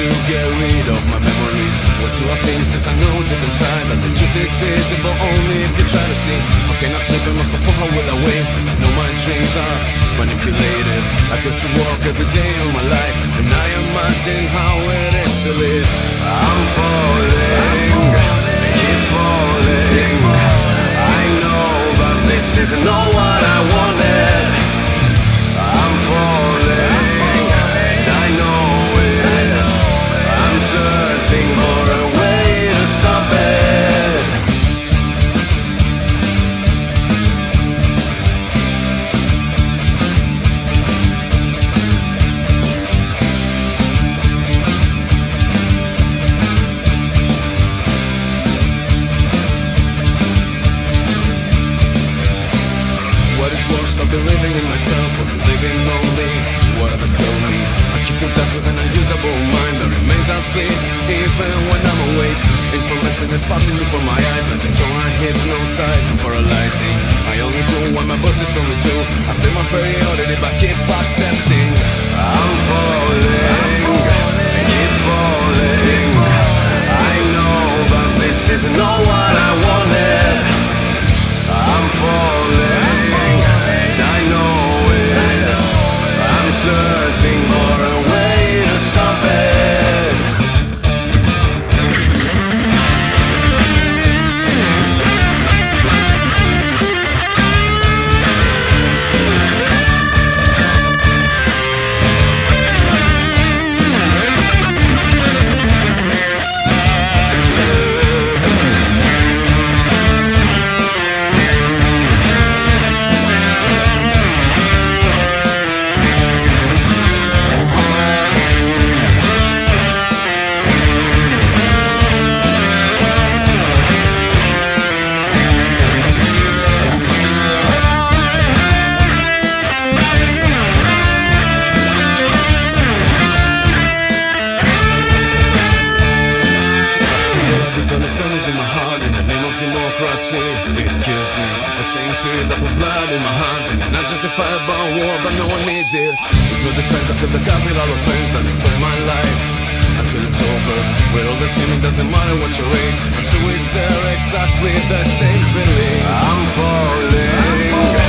to get rid of my memories. What you are think since I know deep inside That the truth is visible only if you try to see. How can I sleep unless I fall will awake Since I know my dreams are manipulated. I go to work every day of my life And I imagine how it is to live. I'm falling. Myself I've living lonely. What have I told me? I keep in touch with an unusable mind That remains asleep even when I'm awake Information is passing before my eyes Like a drone, I hypnotize and paralyzing. I only do what my boss is telling me to. I feel my inferiority but keep in my heart in the name of democracy. It kills me. The same spirit that put blood in my hands. And not justified by war, but no one needs it. With no defense, I feel the capital offense that explain my life. Until it's over. With all the sin, it doesn't matter what your race. I'm we share exactly the same feeling. I'm falling, keep falling.